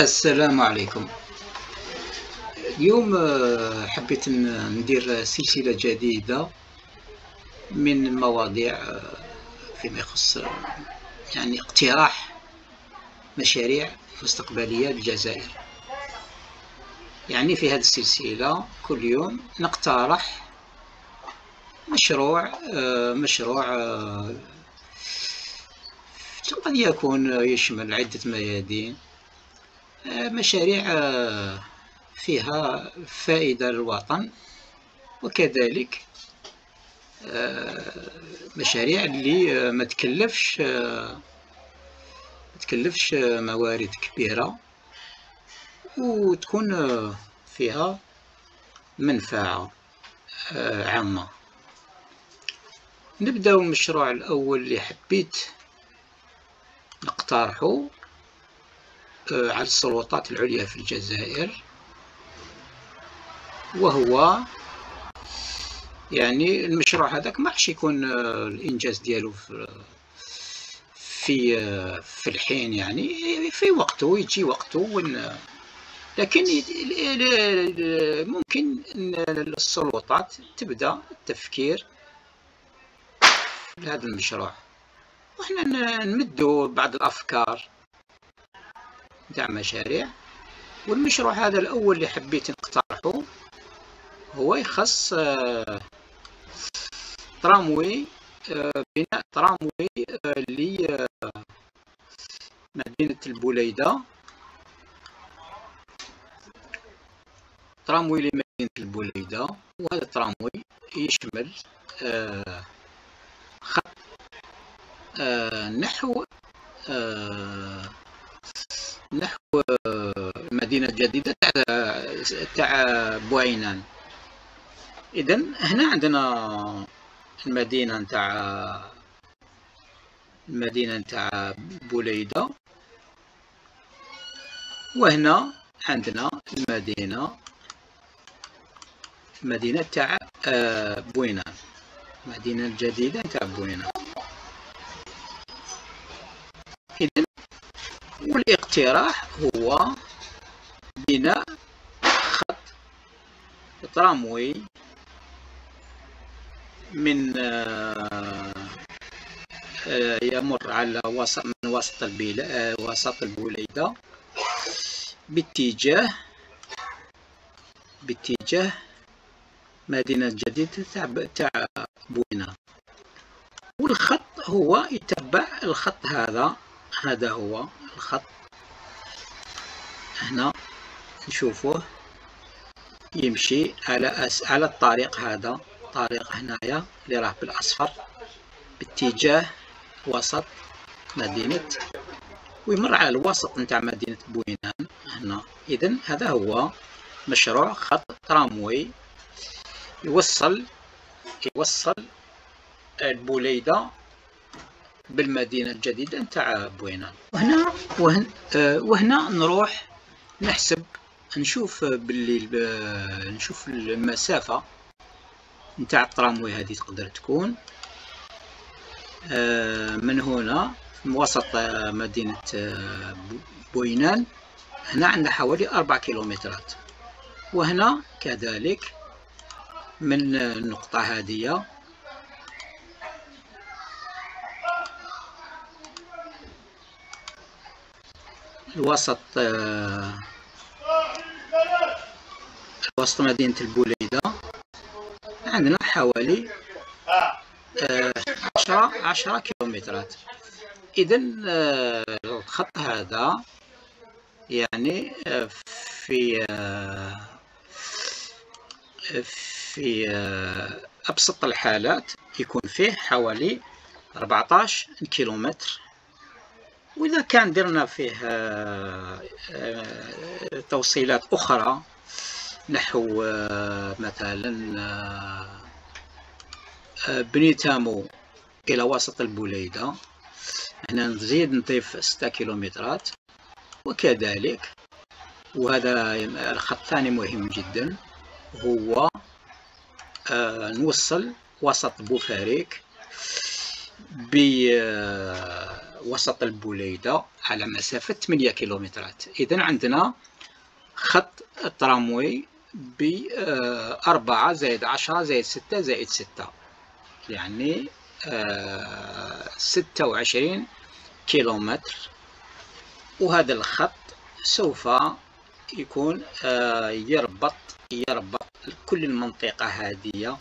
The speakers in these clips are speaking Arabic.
السلام عليكم. اليوم آه، حبيت ندير سلسلة جديدة من المواضيع آه، فيما يخص آه، يعني اقتراح مشاريع مستقبلية للجزائر يعني في هذه السلسلة كل يوم نقترح مشروع مشروع قد يكون يشمل عدة ميادين. مشاريع آه، فيها فائدة للوطن وكذلك آه، مشاريع اللي ما تكلفش آه، ما تكلفش موارد كبيرة وتكون فيها منفعة عامة. نبدأ المشروع الأول اللي حبيت نقترحه. على السلطات العليا في الجزائر وهو يعني المشروع هذاك ما راحش يكون آه، الإنجاز ديالو في في آه، في الحين يعني في وقته يجي وقته ون- لكن ممكن السلطات تبدأ التفكير في هذا المشروع. وإحنا ن- نمدوا بعض الأفكار. نتاع مشاريع والمشروع هذا الأول اللي حبيت نقترحه هو يخص آه، تراموي آه، بناء تراموي آه، لمدينة البوليدة تراموي لمدينة البوليدة وهذا التراموي يشمل آه، خط آه، نحو آه، نحو آه، المدينة الجديدة تاع تاع بوعينان إذا هنا عندنا المدينة نتاع المدينة نتاع بوليدة. وهنا عندنا المدينة المدينة تاع آه، بوينان. المدينة الجديدة تاع بوينان. إذا والاقتراح هو بناء خط تراموي من آه، آه، يمر على وسط من وسط البلاد آه، وسط البوليدة باتجاه باتجاه مدينة جديدة تاع تاع بوينة. والخط هو يتبع الخط هذا. هذا هو الخط هنا نشوفوه يمشي على أس على الطريق هذا. طريق هنايا اللي راه بالأصفر باتجاه وسط مدينة. ويمر على الوسط نتاع مدينة بوينان. هنا. إذا هذا هو مشروع خط تراموي. يوصل يوصل البوليدة بالمدينة الجديدة نتاع بوينان. وهنا وهنا, آه، وهنا نروح نحسب نشوف باللي ال- نشوف المسافة نتاع التراموي هذه تقدر تكون. آه، من هنا في وسط آه، مدينة آه، بو- بوينان هنا عندنا حوالي أربع كيلومترات. وهنا كذلك من النقطة هذه الوسط آه، وسط مدينة البوليدة. عندنا حوالي آه، عشرة عشرة كيلومترات. إذا الخط هذا يعني آه، في آه، في آه، أبسط الحالات يكون فيه حوالي 14 كيلومتر. وإذا كان درنا فيه آه، آه، توصيلات أخرى نحو آه، مثلا بنيتامو إلى وسط البوليدة هنا نزيد نضيف ستة كيلومترات وكذلك وهذا الخط الثاني مهم جدا هو نوصل وسط بوفاريك ب وسط البوليدة على مسافة 8 كيلومترات. إذا عندنا خط التراموي ب 4 زائد 10 زائد 6 زائد 6 يعني 26 كيلومتر. وهذا الخط سوف يكون يربط يربط كل المنطقة هذه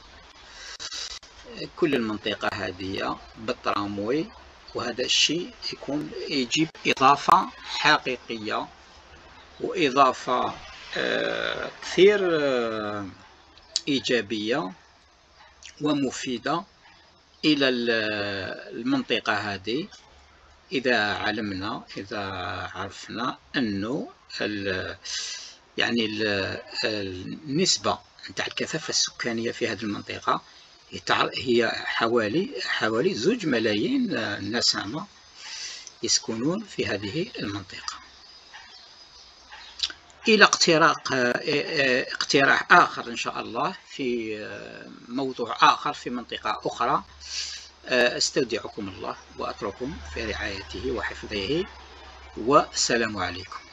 كل المنطقة هذه بالتراموي. وهذا الشيء يكون يجيب إضافة حقيقية وإضافة آه، كثير آه، إيجابية ومفيدة إلى المنطقة هذه. إذا علمنا إذا عرفنا أنه يعني النسبة نتاع الكثافة السكانية في هذه المنطقة هي حوالي حوالي زوج ملايين نسمة يسكنون في هذه المنطقة. إلى اقتراق اقتراح آخر إن شاء الله في موضوع آخر في منطقة أخرى. أستودعكم الله وأترككم في رعايته وحفظه والسلام عليكم.